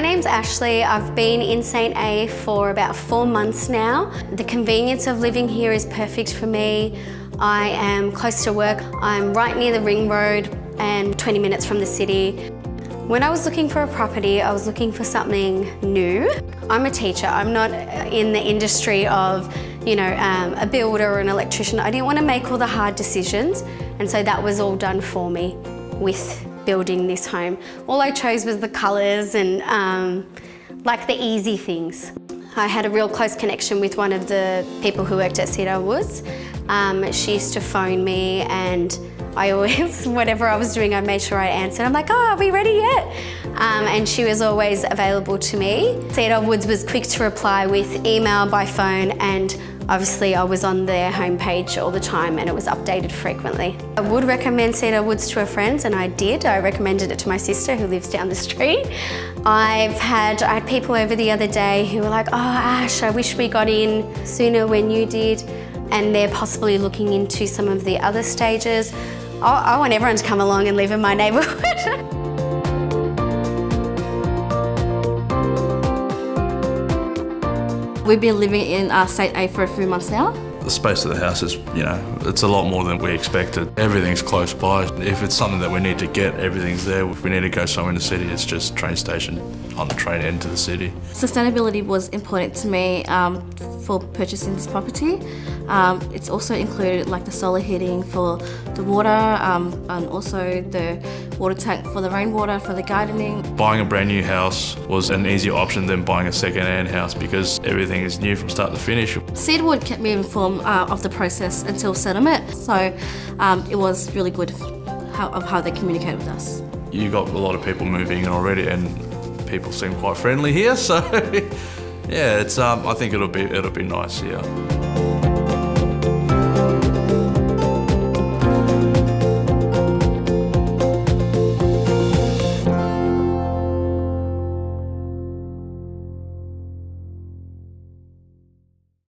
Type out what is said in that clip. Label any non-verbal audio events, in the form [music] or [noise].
My name's Ashley. I've been in St A for about four months now. The convenience of living here is perfect for me. I am close to work. I'm right near the ring road and 20 minutes from the city. When I was looking for a property, I was looking for something new. I'm a teacher. I'm not in the industry of, you know, um, a builder or an electrician. I didn't want to make all the hard decisions, and so that was all done for me with building this home. All I chose was the colours and um, like the easy things. I had a real close connection with one of the people who worked at Cedar Woods. Um, she used to phone me and I always, [laughs] whatever I was doing, I made sure I answered. I'm like, oh, are we ready yet? Um, and she was always available to me. Cedar Woods was quick to reply with email, by phone, and obviously I was on their homepage all the time and it was updated frequently. I would recommend Cedar Woods to a friend and I did. I recommended it to my sister who lives down the street. I've had, I had people over the other day who were like, oh Ash, I wish we got in sooner when you did and they're possibly looking into some of the other stages. I, I want everyone to come along and live in my neighbourhood. [laughs] We've been living in uh, St A for a few months now. The space of the house is, you know, it's a lot more than we expected. Everything's close by. If it's something that we need to get, everything's there. If we need to go somewhere in the city, it's just train station on the train into the city. Sustainability was important to me um, for purchasing this property. Um, it's also included like the solar heating for the water um, and also the water tank for the rainwater for the gardening. Buying a brand new house was an easier option than buying a second-hand house because everything is new from start to finish. Cedarwood kept me informed uh, of the process until settlement, so um, it was really good how, of how they communicated with us. You got a lot of people moving in already and people seem quite friendly here, [laughs] so yeah, it's um, I think it'll be it'll be nice, yeah.